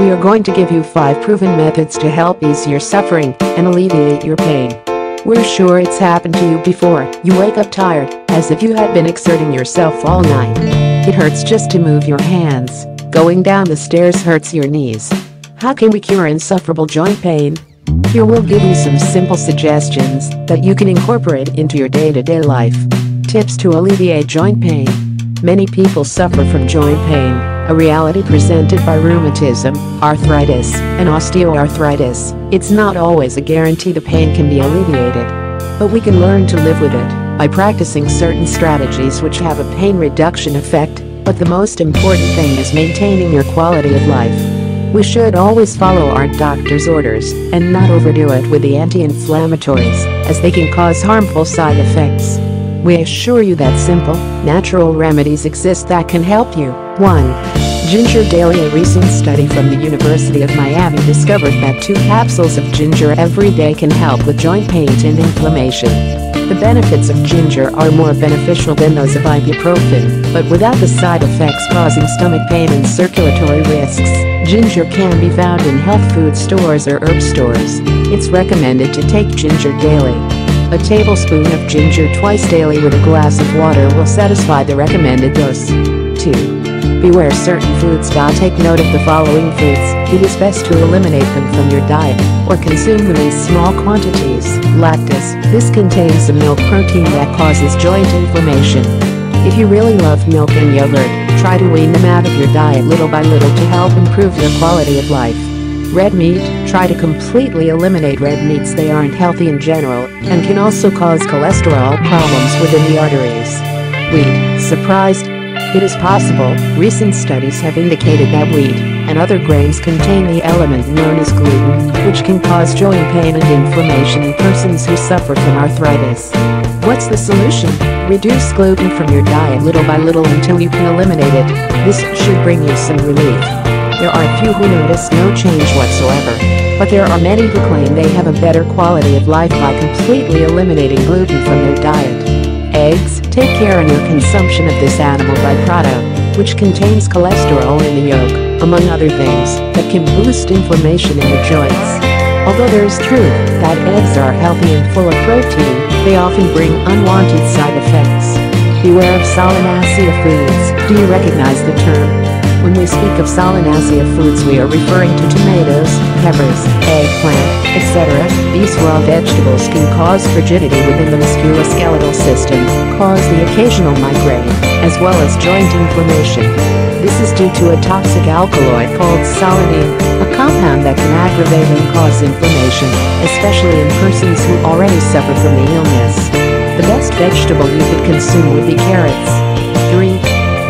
we are going to give you 5 proven methods to help ease your suffering and alleviate your pain. We're sure it's happened to you before. You wake up tired, as if you had been exerting yourself all night. It hurts just to move your hands. Going down the stairs hurts your knees. How can we cure insufferable joint pain? Here we'll give you some simple suggestions that you can incorporate into your day-to-day life. Tips to alleviate joint pain. Many people suffer from joint pain, a reality presented by rheumatism, arthritis, and osteoarthritis. It's not always a guarantee the pain can be alleviated. But we can learn to live with it by practicing certain strategies which have a pain reduction effect, but the most important thing is maintaining your quality of life. We should always follow our doctor's orders and not overdo it with the anti-inflammatories, as they can cause harmful side effects. We assure you that simple, natural remedies exist that can help you. 1. Ginger Daily A recent study from the University of Miami discovered that two capsules of ginger every day can help with joint pain and inflammation. The benefits of ginger are more beneficial than those of ibuprofen, but without the side effects causing stomach pain and circulatory risks. Ginger can be found in health food stores or herb stores. It's recommended to take ginger daily. A tablespoon of ginger twice daily with a glass of water will satisfy the recommended dose. 2. Beware certain foods. Take note of the following foods. It is best to eliminate them from your diet or consume them in small quantities. Lactose. This contains a milk protein that causes joint inflammation. If you really love milk and yogurt, try to wean them out of your diet little by little to help improve your quality of life. Red meat, try to completely eliminate red meats they aren't healthy in general and can also cause cholesterol problems within the arteries. Wheat, surprised? It is possible, recent studies have indicated that wheat and other grains contain the element known as gluten, which can cause joint pain and inflammation in persons who suffer from arthritis. What's the solution? Reduce gluten from your diet little by little until you can eliminate it. This should bring you some relief. There are few who notice no change whatsoever, but there are many who claim they have a better quality of life by completely eliminating gluten from their diet. Take care in your consumption of this animal byproduct, which contains cholesterol in the yolk among other things, that can boost inflammation in the joints. Although there is truth that eggs are healthy and full of protein, they often bring unwanted side effects. Beware of solanaceae foods. Do you recognize the term? When we speak of solanaceae foods we are referring to tomatoes, peppers, eggplant, etc. These raw vegetables can cause frigidity within the musculoskeletal system, cause the occasional migraine, as well as joint inflammation. This is due to a toxic alkaloid called solanine, a compound that can aggravate and cause inflammation, especially in persons who already suffer from the illness. The best vegetable you could consume would be carrots.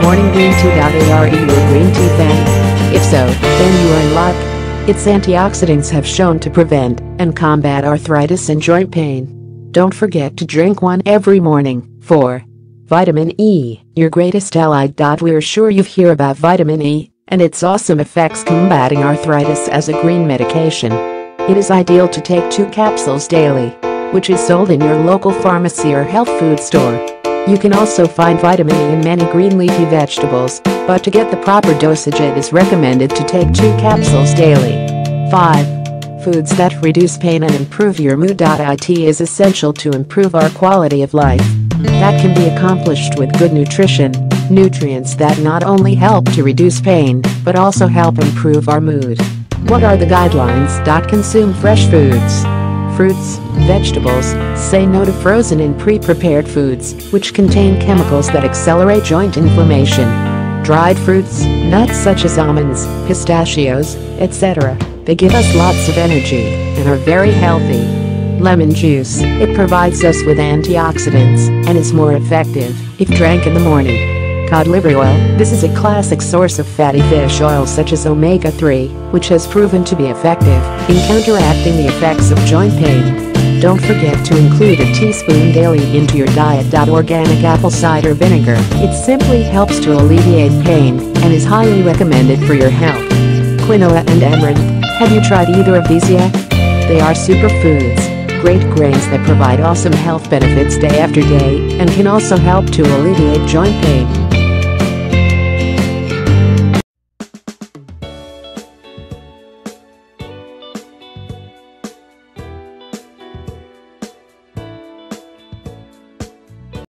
3. Morning green tea. Are you a green tea fan? If so, then you are in luck. Its antioxidants have shown to prevent and combat arthritis and joint pain. Don't forget to drink one every morning. 4. Vitamin E, your greatest ally. We're sure you've heard about vitamin E and its awesome effects combating arthritis as a green medication. It is ideal to take two capsules daily, which is sold in your local pharmacy or health food store. You can also find vitamin E in many green leafy vegetables, but to get the proper dosage it is recommended to take two capsules daily. 5. Foods that reduce pain and improve your mood. It is essential to improve our quality of life. That can be accomplished with good nutrition, nutrients that not only help to reduce pain, but also help improve our mood. What are the guidelines? Consume fresh foods. Fruits, vegetables, say no to frozen and pre-prepared foods, which contain chemicals that accelerate joint inflammation. Dried fruits, nuts such as almonds, pistachios, etc. They give us lots of energy and are very healthy. Lemon juice. It provides us with antioxidants and is more effective if drank in the morning. Cod liver oil. This is a classic source of fatty fish oil such as omega-3, which has proven to be effective in counteracting the effects of joint pain. Don't forget to include a teaspoon daily into your diet. Organic apple cider vinegar. It simply helps to alleviate pain and is highly recommended for your health. Quinoa and amaranth. Have you tried either of these yet? They are superfoods great grains that provide awesome health benefits day after day and can also help to alleviate joint pain.